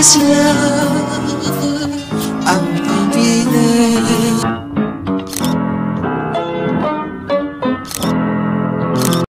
this love.